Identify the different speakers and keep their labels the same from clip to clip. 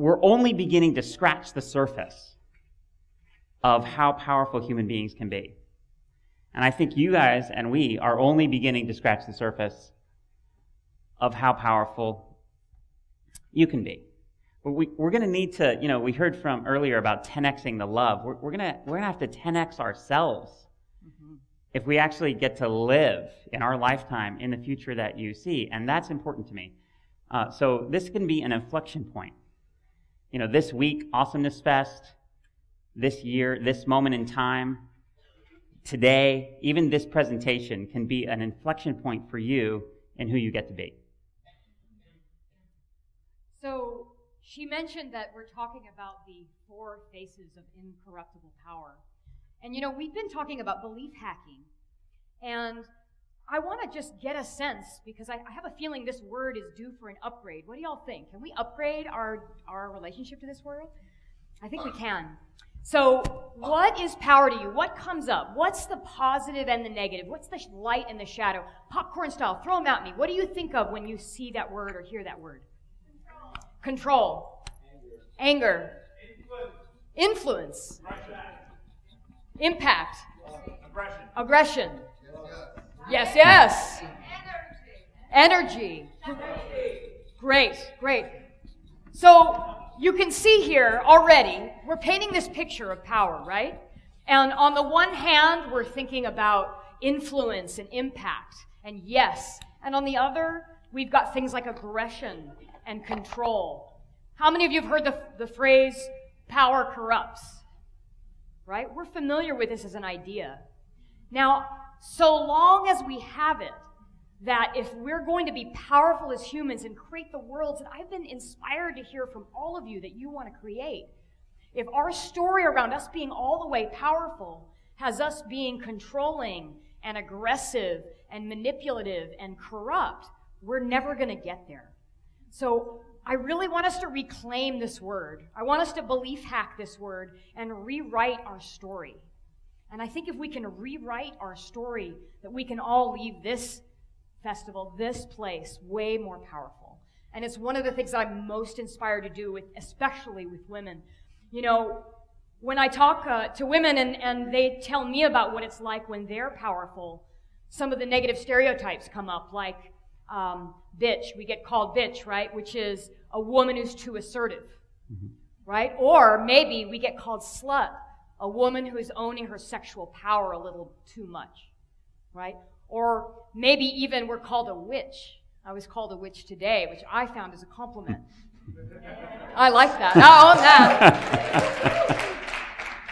Speaker 1: we're only beginning to scratch the surface of how powerful human beings can be. And I think you guys and we are only beginning to scratch the surface of how powerful you can be. But we, are going to need to, you know, we heard from earlier about 10xing the love. We're, we're going to we're gonna have to 10x ourselves mm-hmm. if we actually get to live in our lifetime in the future that you see. And that's important to me. Uh, so this can be an inflection point. You know, this week, Awesomeness Fest, this year, this moment in time, today, even this presentation can be an inflection point for you and who you get to be.
Speaker 2: So she mentioned that we're talking about the four faces of incorruptible power. And you know, we've been talking about belief hacking. And I want to just get a sense because I, I, have a feeling this word is due for an upgrade. What do y'all think? Can we upgrade our, our relationship to this word? I think we can. So, what is power to you? What comes up? What's the positive and the negative? What's the light and the shadow? Popcorn style, throw them at me. What do you think of when you see that word or hear that word? Control. Anger. Influence. Impact. Aggression. Aggression. Yes, yes. Energy. Great, great. So you can see here already, we're painting this picture of power, right? And on the one hand, we're thinking about influence and impact and yes. And on the other, we've got things like aggression and control. How many of you have heard the, the phrase, power corrupts? Right? We're familiar with this as an idea. Now, so long as we have it, that if we're going to be powerful as humans and create the worlds that I've been inspired to hear from all of you that you want to create, if our story around us being all the way powerful has us being controlling and aggressive and manipulative and corrupt, we're never going to get there. So I really want us to reclaim this word. I want us to belief hack this word and rewrite our story. And I think if we can rewrite our story, that we can all leave this festival, this place, way more powerful. And it's one of the things I'm most inspired to do with, especially with women. You know, when I talk uh, to women and, and they tell me about what it's like when they're powerful, some of the negative stereotypes come up, like um, bitch. We get called bitch, right? Which is a woman who's too assertive, mm-hmm. right? Or maybe we get called slut, a woman who is owning her sexual power a little too much, right? Or maybe even we're called a witch. I was called a witch today, which I found as a compliment. I like that. I own that.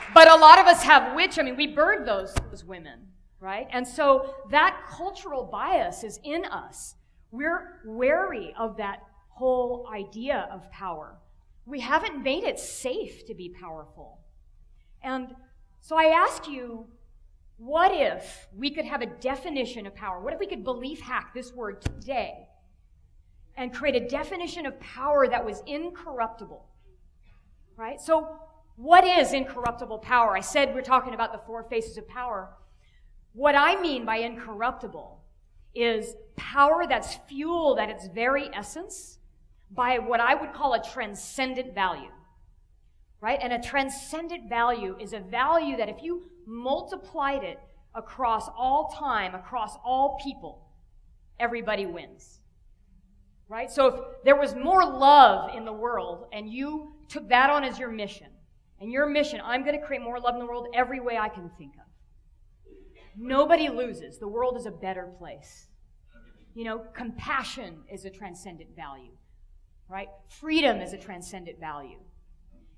Speaker 2: but a lot of us have witch. I mean, we bird those, those women, right? And so that cultural bias is in us. We're wary of that whole idea of power. We haven't made it safe to be powerful. And so I ask you, what if we could have a definition of power? What if we could belief hack this word today and create a definition of power that was incorruptible? Right? So, what is incorruptible power? I said we're talking about the four faces of power. What I mean by incorruptible is power that's fueled at its very essence by what I would call a transcendent value. Right? And a transcendent value is a value that if you multiplied it across all time, across all people, everybody wins. Right? So if there was more love in the world and you took that on as your mission, and your mission, I'm going to create more love in the world every way I can think of. Nobody loses. The world is a better place. You know, compassion is a transcendent value, right? Freedom is a transcendent value.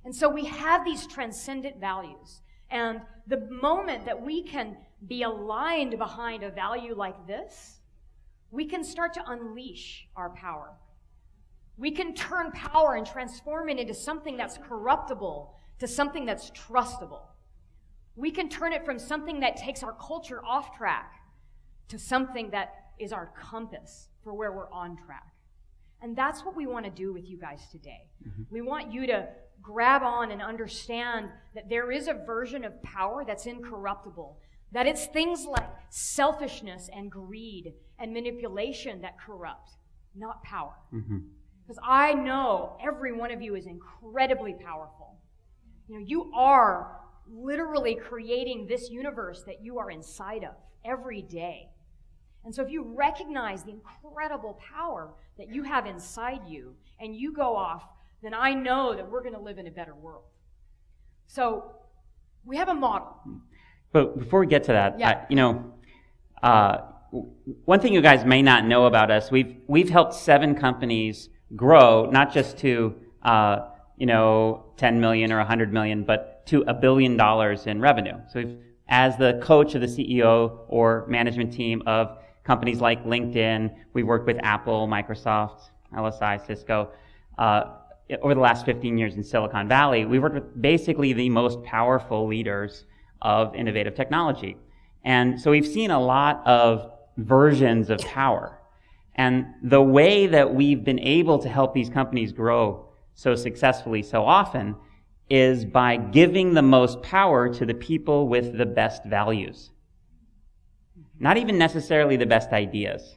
Speaker 2: And so we have these transcendent values. And the moment that we can be aligned behind a value like this, we can start to unleash our power. We can turn power and transform it into something that's corruptible to something that's trustable. We can turn it from something that takes our culture off track to something that is our compass for where we're on track. And that's what we want to do with you guys today. Mm-hmm. We want you to grab on and understand that there is a version of power that's incorruptible. That it's things like selfishness and greed and manipulation that corrupt, not power. Mm-hmm. Because I know every one of you is incredibly powerful. You know, you are literally creating this universe that you are inside of every day. And so if you recognize the incredible power that you have inside you and you go off, then I know that we're going to live in a better world. So we have a model.
Speaker 1: But before we get to that,
Speaker 2: Yeah.
Speaker 1: I, you know, uh, one thing you guys may not know about us, we've we've helped seven companies grow, not just to uh, you know 10 million or 100 million, but to a billion dollars in revenue. So, we've, as the coach of the CEO or management team of companies like LinkedIn, we worked with Apple, Microsoft, LSI, Cisco. Uh, over the last 15 years in Silicon Valley, we worked with basically the most powerful leaders of innovative technology. And so we've seen a lot of versions of power. And the way that we've been able to help these companies grow so successfully so often is by giving the most power to the people with the best values. Not even necessarily the best ideas,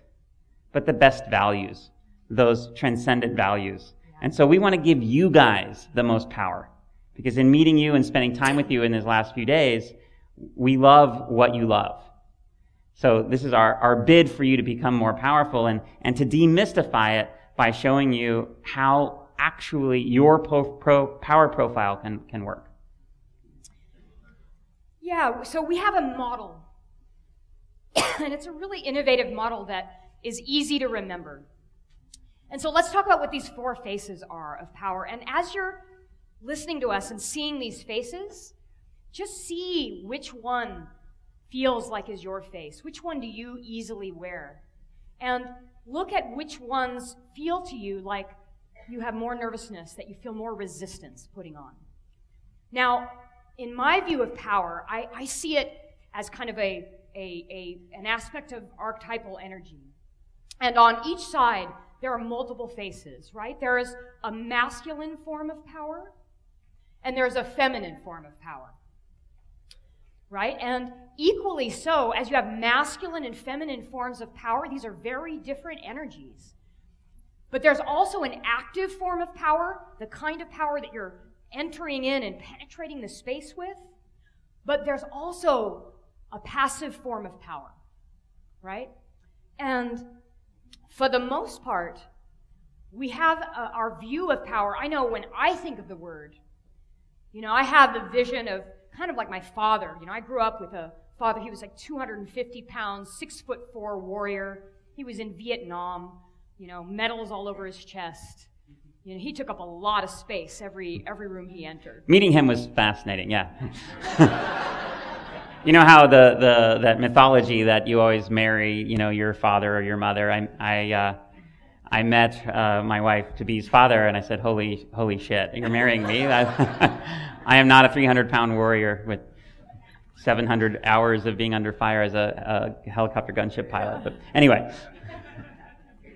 Speaker 1: but the best values, those transcendent values. And so we want to give you guys the most power. Because in meeting you and spending time with you in these last few days, we love what you love. So this is our, our bid for you to become more powerful and, and to demystify it by showing you how actually your po- pro, power profile can, can work.
Speaker 2: Yeah, so we have a model. and it's a really innovative model that is easy to remember. And so let's talk about what these four faces are of power. And as you're listening to us and seeing these faces, just see which one feels like is your face. Which one do you easily wear? And look at which ones feel to you like you have more nervousness, that you feel more resistance putting on. Now, in my view of power, I, I see it as kind of a, a, a, an aspect of archetypal energy. And on each side, there are multiple faces, right? There is a masculine form of power, and there's a feminine form of power. Right? And equally so, as you have masculine and feminine forms of power, these are very different energies. But there's also an active form of power, the kind of power that you're entering in and penetrating the space with. But there's also a passive form of power, right? And for the most part, we have uh, our view of power. I know when I think of the word, you know, I have the vision of kind of like my father. You know, I grew up with a father, he was like 250 pounds, six foot four warrior. He was in Vietnam, you know, medals all over his chest. You know, he took up a lot of space every every room he entered.
Speaker 1: Meeting him was fascinating, yeah. you know how the, the that mythology that you always marry, you know, your father or your mother. I I uh, I met uh, my wife to be's father, and I said, "Holy holy shit, you're marrying me." I am not a 300 pound warrior with 700 hours of being under fire as a, a helicopter gunship pilot. But anyway.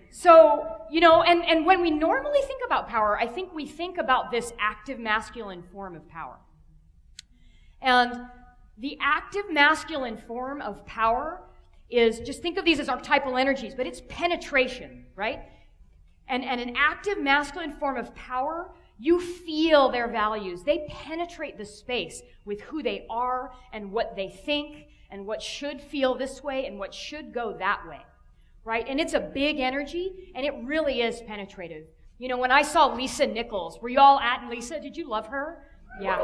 Speaker 2: So, you know, and, and when we normally think about power, I think we think about this active masculine form of power. And the active masculine form of power is just think of these as archetypal energies, but it's penetration, right? And, and an active masculine form of power, you feel their values. They penetrate the space with who they are and what they think and what should feel this way and what should go that way, right? And it's a big energy and it really is penetrative. You know, when I saw Lisa Nichols, were you all at Lisa? Did you love her? Yeah.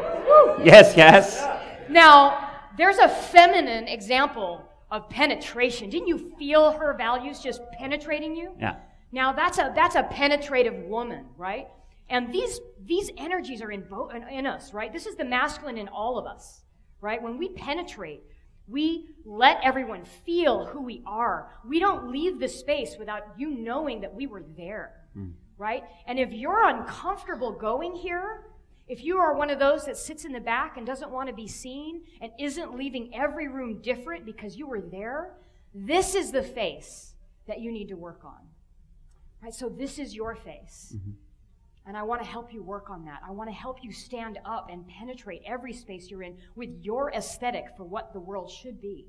Speaker 1: Yes, yes.
Speaker 2: Now, there's a feminine example of penetration. Didn't you feel her values just penetrating you?
Speaker 1: Yeah.
Speaker 2: Now that's a that's a penetrative woman, right? And these these energies are in both in, in us, right? This is the masculine in all of us, right? When we penetrate, we let everyone feel who we are. We don't leave the space without you knowing that we were there, hmm. right? And if you're uncomfortable going here, if you are one of those that sits in the back and doesn't want to be seen and isn't leaving every room different because you were there, this is the face that you need to work on. Right? So this is your face. Mm-hmm. And I want to help you work on that. I want to help you stand up and penetrate every space you're in with your aesthetic for what the world should be.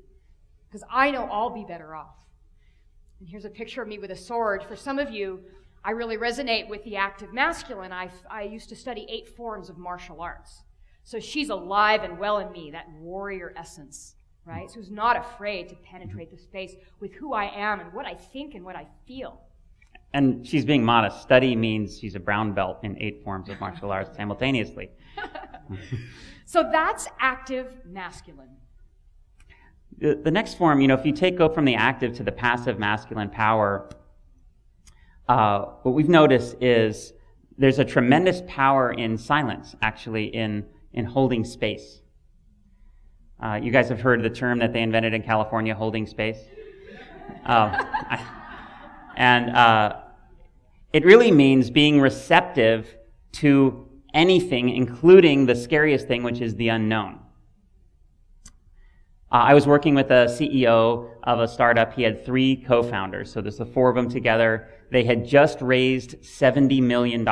Speaker 2: Because I know I'll be better off. And here's a picture of me with a sword. For some of you, I really resonate with the active masculine. I, I used to study eight forms of martial arts. So she's alive and well in me, that warrior essence, right? So who's not afraid to penetrate the space with who I am and what I think and what I feel.
Speaker 1: And she's being modest. Study means she's a brown belt in eight forms of martial arts simultaneously.
Speaker 2: so that's active masculine.
Speaker 1: The, the next form, you know, if you take go from the active to the passive masculine power, uh, what we've noticed is there's a tremendous power in silence, actually, in, in holding space. Uh, you guys have heard the term that they invented in California, holding space? Uh, and uh, it really means being receptive to anything, including the scariest thing, which is the unknown. Uh, I was working with a CEO of a startup. He had three co-founders. So there's the four of them together. They had just raised $70 million.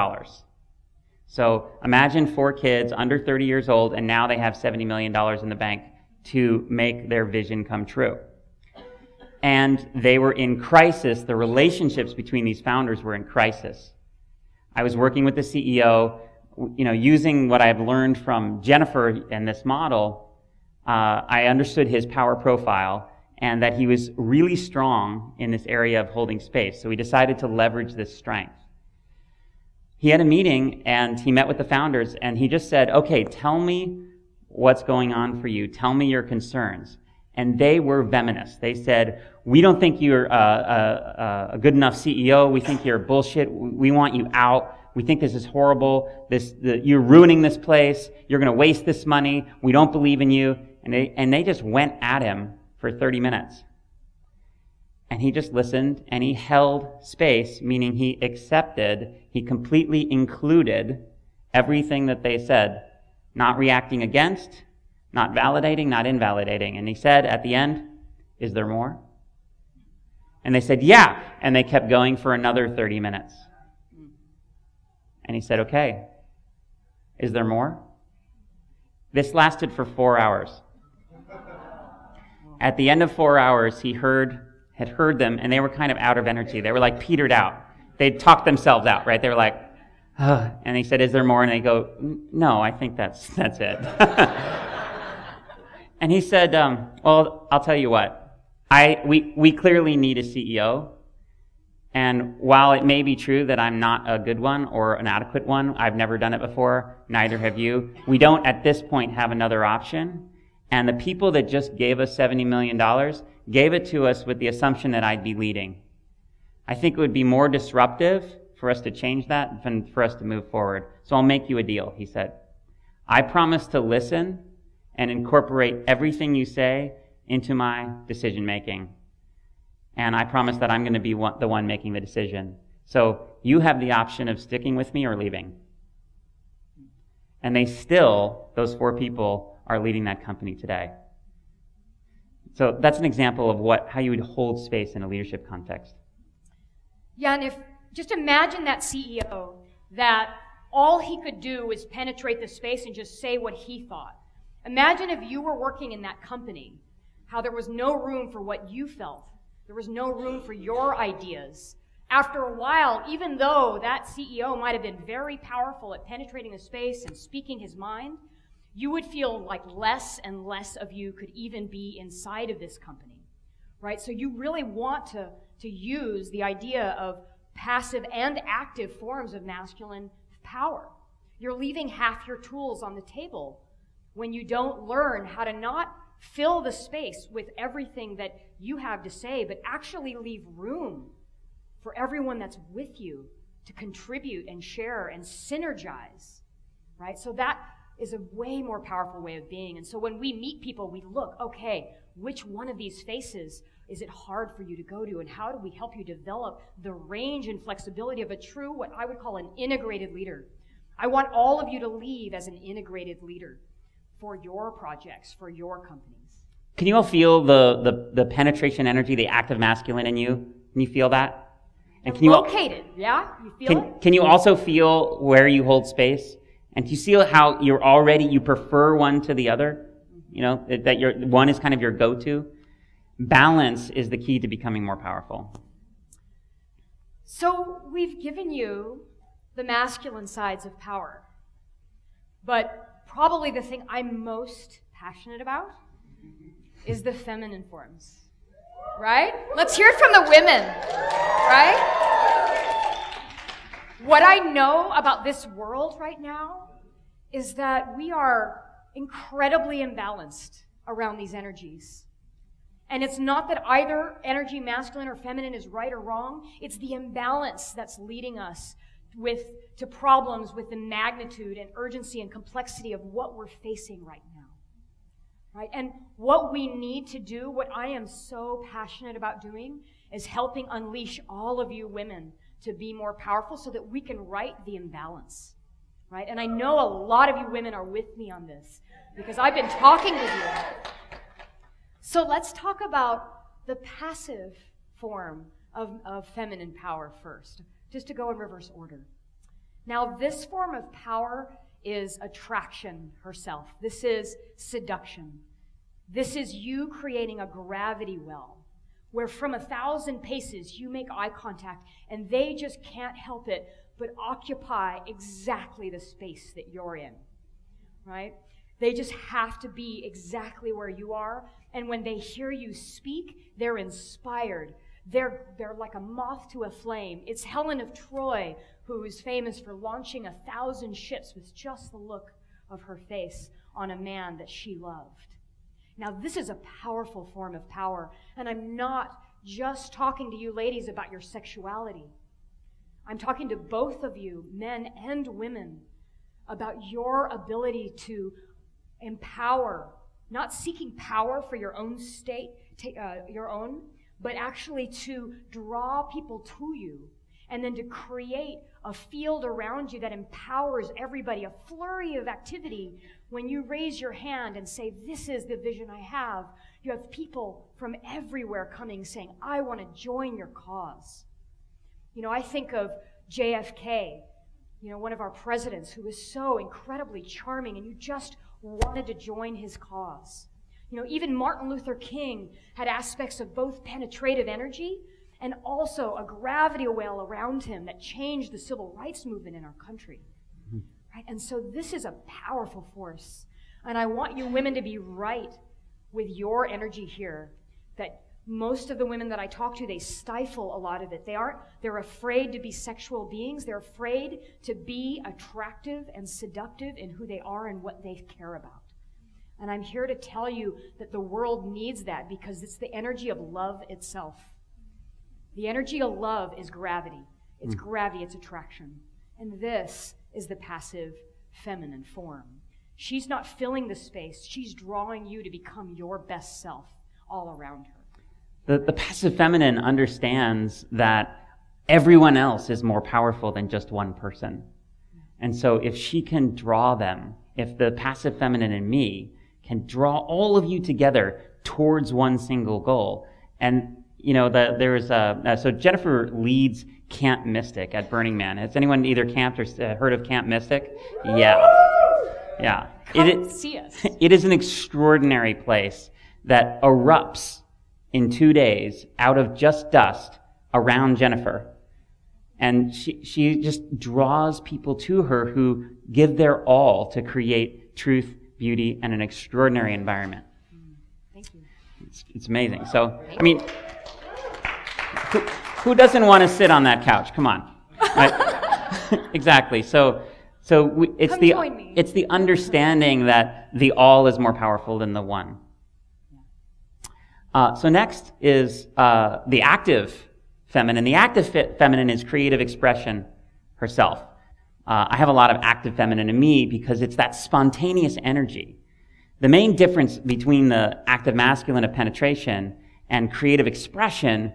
Speaker 1: So imagine four kids under 30 years old, and now they have $70 million in the bank to make their vision come true. And they were in crisis. The relationships between these founders were in crisis. I was working with the CEO, you know, using what I've learned from Jennifer and this model uh, I understood his power profile and that he was really strong in this area of holding space. So we decided to leverage this strength. He had a meeting and he met with the founders and he just said, okay, tell me what's going on for you. Tell me your concerns. And they were venomous. They said, we don't think you're a, a, a good enough CEO. We think you're bullshit. We want you out. We think this is horrible. This, the, you're ruining this place. You're going to waste this money. We don't believe in you. And they, and they just went at him for 30 minutes. And he just listened and he held space, meaning he accepted, he completely included everything that they said, not reacting against, not validating, not invalidating. And he said at the end, Is there more? And they said, Yeah. And they kept going for another 30 minutes. And he said, Okay. Is there more? This lasted for four hours. At the end of four hours, he heard, had heard them, and they were kind of out of energy. They were like petered out. They'd talked themselves out, right? They were like, Ugh. and he said, "Is there more?" And they go, "No, I think that's that's it." and he said, um, "Well, I'll tell you what. I we we clearly need a CEO." And while it may be true that I'm not a good one or an adequate one, I've never done it before, neither have you, we don't at this point have another option. And the people that just gave us $70 million gave it to us with the assumption that I'd be leading. I think it would be more disruptive for us to change that than for us to move forward. So I'll make you a deal, he said. I promise to listen and incorporate everything you say into my decision making. And I promise that I'm going to be one, the one making the decision. So you have the option of sticking with me or leaving. And they still, those four people, are leading that company today. So that's an example of what, how you would hold space in a leadership context.
Speaker 2: Yeah, and if, just imagine that CEO that all he could do was penetrate the space and just say what he thought. Imagine if you were working in that company, how there was no room for what you felt. There was no room for your ideas. After a while, even though that CEO might have been very powerful at penetrating the space and speaking his mind, you would feel like less and less of you could even be inside of this company, right? So you really want to, to use the idea of passive and active forms of masculine power. You're leaving half your tools on the table when you don't learn how to not fill the space with everything that you have to say, but actually leave room for everyone that's with you to contribute and share and synergize, right? So that is a way more powerful way of being. And so when we meet people, we look, okay, which one of these faces is it hard for you to go to? And how do we help you develop the range and flexibility of a true, what I would call an integrated leader? I want all of you to leave as an integrated leader for your projects, for your companies.
Speaker 1: Can you all feel the, the, the penetration energy, the active masculine in you? Can you feel that?
Speaker 2: And can you located, yeah? You feel
Speaker 1: can,
Speaker 2: it?
Speaker 1: Can you also feel where you hold space? And you see how you're already, you prefer one to the other? You know, that your one is kind of your go-to? Balance is the key to becoming more powerful.
Speaker 2: So we've given you the masculine sides of power. But probably the thing I'm most passionate about is the feminine forms. Right? Let's hear it from the women. Right? What I know about this world right now is that we are incredibly imbalanced around these energies. And it's not that either energy, masculine or feminine, is right or wrong. It's the imbalance that's leading us with, to problems with the magnitude and urgency and complexity of what we're facing right now. Right? And what we need to do, what I am so passionate about doing, is helping unleash all of you women to be more powerful so that we can right the imbalance. Right? And I know a lot of you women are with me on this because I've been talking with you. So let's talk about the passive form of, of feminine power first, just to go in reverse order. Now, this form of power is attraction herself. This is seduction. This is you creating a gravity well where from a thousand paces you make eye contact and they just can't help it but occupy exactly the space that you're in. Right? They just have to be exactly where you are. And when they hear you speak, they're inspired. They're, they're like a moth to a flame. It's Helen of Troy who is famous for launching a thousand ships with just the look of her face on a man that she loved. Now, this is a powerful form of power, and I'm not just talking to you ladies about your sexuality. I'm talking to both of you, men and women, about your ability to empower, not seeking power for your own state, uh, your own, but actually to draw people to you and then to create a field around you that empowers everybody, a flurry of activity. When you raise your hand and say, This is the vision I have, you have people from everywhere coming saying, I want to join your cause. You know, I think of JFK, you know, one of our presidents who was so incredibly charming, and you just wanted to join his cause. You know, even Martin Luther King had aspects of both penetrative energy and also a gravity well around him that changed the civil rights movement in our country. Right? And so this is a powerful force. And I want you women to be right with your energy here that most of the women that I talk to, they stifle a lot of it. They aren't, they're afraid to be sexual beings. They're afraid to be attractive and seductive in who they are and what they care about. And I'm here to tell you that the world needs that because it's the energy of love itself. The energy of love is gravity. It's mm. gravity, it's attraction. And this is the passive feminine form. She's not filling the space, she's drawing you to become your best self all around her.
Speaker 1: The, the passive feminine understands that everyone else is more powerful than just one person. And so if she can draw them, if the passive feminine in me can draw all of you together towards one single goal, and you know, the, there's a, uh, so Jennifer leads Camp Mystic at Burning Man. Has anyone either camped or uh, heard of Camp Mystic? Yeah. Yeah.
Speaker 2: Come it, see us.
Speaker 1: It is an extraordinary place that erupts in two days out of just dust around Jennifer. And she, she just draws people to her who give their all to create truth, beauty, and an extraordinary environment.
Speaker 2: Thank you.
Speaker 1: It's, it's amazing. So, I mean, who, who doesn't want to sit on that couch? Come on. Right? exactly. So, so we, it's
Speaker 2: Come
Speaker 1: the
Speaker 2: it's
Speaker 1: the understanding that the all is more powerful than the one. Uh, so next is uh, the active feminine. The active feminine is creative expression herself. Uh, I have a lot of active feminine in me because it's that spontaneous energy. The main difference between the active masculine of penetration and creative expression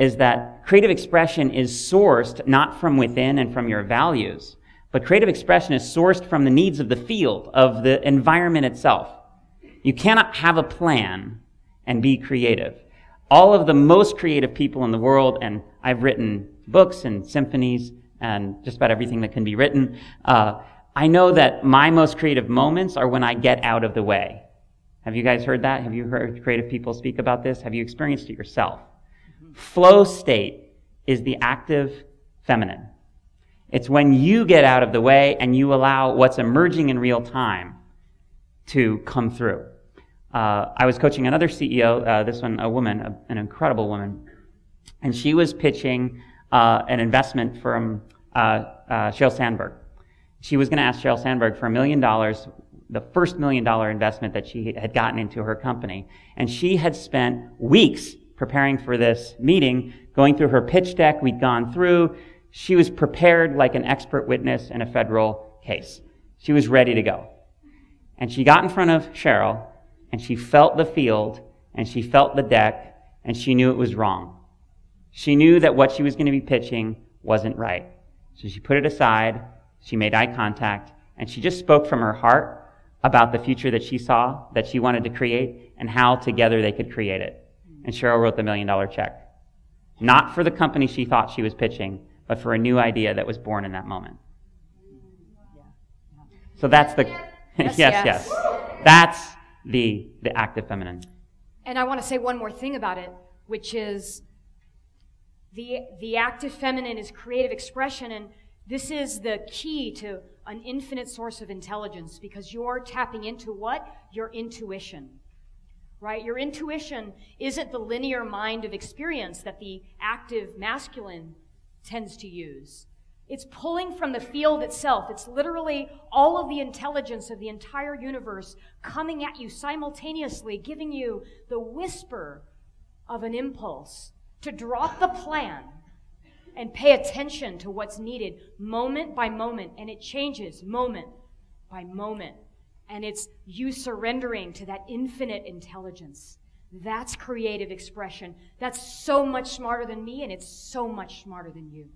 Speaker 1: is that creative expression is sourced not from within and from your values, but creative expression is sourced from the needs of the field, of the environment itself. You cannot have a plan and be creative. All of the most creative people in the world, and I've written books and symphonies and just about everything that can be written, uh, I know that my most creative moments are when I get out of the way. Have you guys heard that? Have you heard creative people speak about this? Have you experienced it yourself? Flow state is the active feminine. It's when you get out of the way and you allow what's emerging in real time to come through. Uh, I was coaching another CEO, uh, this one, a woman, a, an incredible woman, and she was pitching uh, an investment from uh, uh, Sheryl Sandberg. She was going to ask Sheryl Sandberg for a million dollars, the first million dollar investment that she had gotten into her company. And she had spent weeks preparing for this meeting, going through her pitch deck we'd gone through. She was prepared like an expert witness in a federal case. She was ready to go. And she got in front of Sheryl and she felt the field, and she felt the deck, and she knew it was wrong. She knew that what she was going to be pitching wasn't right. So she put it aside, she made eye contact, and she just spoke from her heart about the future that she saw, that she wanted to create, and how together they could create it. And Sheryl wrote the million dollar check. Not for the company she thought she was pitching, but for a new idea that was born in that moment. So that's the, yes, yes, yes. That's the, the active feminine.
Speaker 2: And I want to say one more thing about it, which is the, the active feminine is creative expression, and this is the key to an infinite source of intelligence because you're tapping into what? Your intuition. Right? Your intuition isn't the linear mind of experience that the active masculine tends to use. It's pulling from the field itself. It's literally all of the intelligence of the entire universe coming at you simultaneously, giving you the whisper of an impulse to drop the plan and pay attention to what's needed moment by moment. And it changes moment by moment. And it's you surrendering to that infinite intelligence. That's creative expression. That's so much smarter than me, and it's so much smarter than you.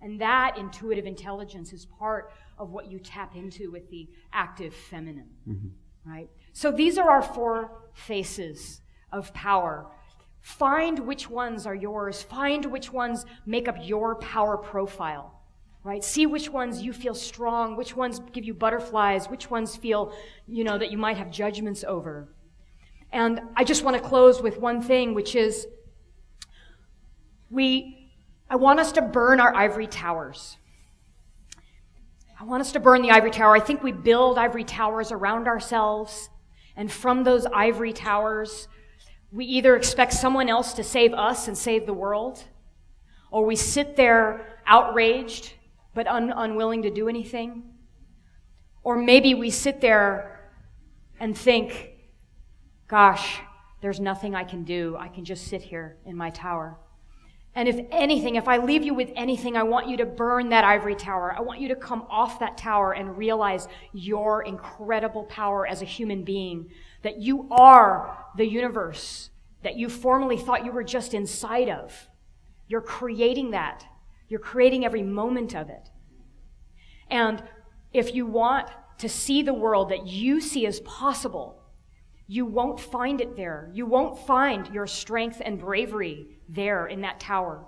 Speaker 2: And that intuitive intelligence is part of what you tap into with the active feminine. Mm-hmm. Right? So these are our four faces of power. Find which ones are yours. Find which ones make up your power profile. Right? See which ones you feel strong, which ones give you butterflies, which ones feel, you know, that you might have judgments over. And I just want to close with one thing, which is we I want us to burn our ivory towers. I want us to burn the ivory tower. I think we build ivory towers around ourselves, and from those ivory towers, we either expect someone else to save us and save the world, or we sit there outraged but un- unwilling to do anything. Or maybe we sit there and think, gosh, there's nothing I can do. I can just sit here in my tower. And if anything, if I leave you with anything, I want you to burn that ivory tower. I want you to come off that tower and realize your incredible power as a human being, that you are the universe that you formerly thought you were just inside of. You're creating that. You're creating every moment of it. And if you want to see the world that you see as possible, you won't find it there. You won't find your strength and bravery there in that tower.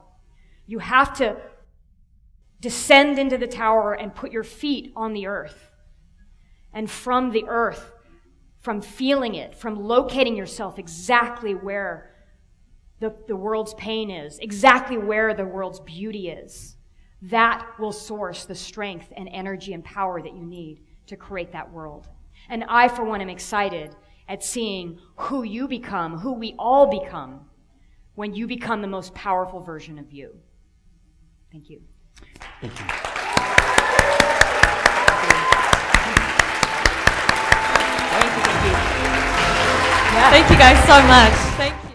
Speaker 2: You have to descend into the tower and put your feet on the earth. And from the earth, from feeling it, from locating yourself exactly where the, the world's pain is, exactly where the world's beauty is, that will source the strength and energy and power that you need to create that world. And I, for one, am excited at seeing who you become, who we all become, when you become the most powerful version of you. Thank you. Thank you. Thank you.
Speaker 3: Thank you, guys, so much. Thank you.